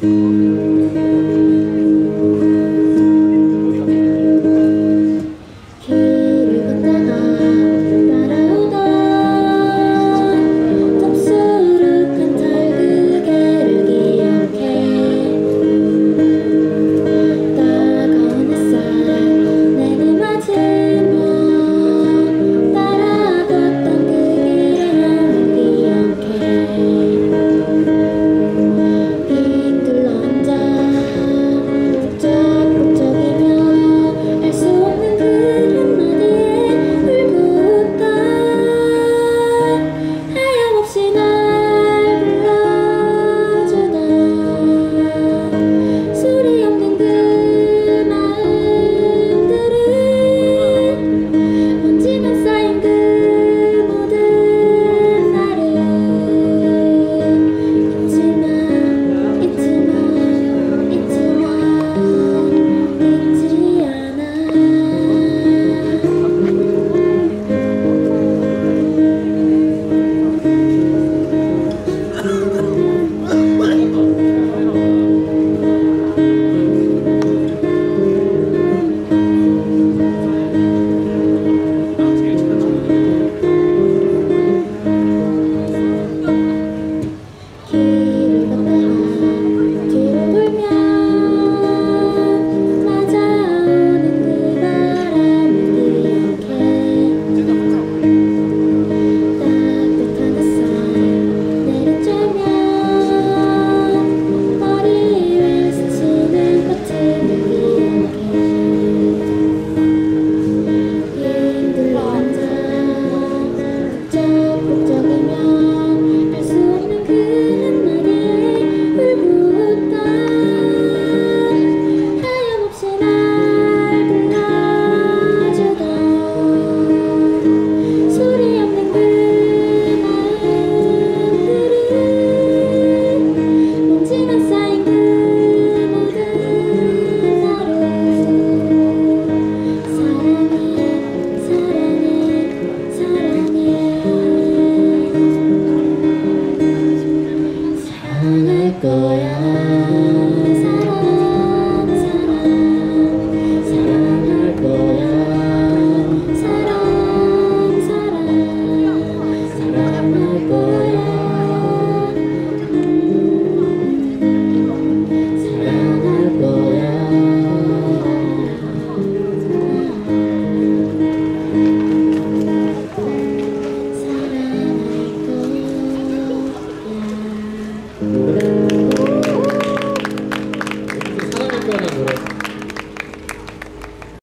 길을 거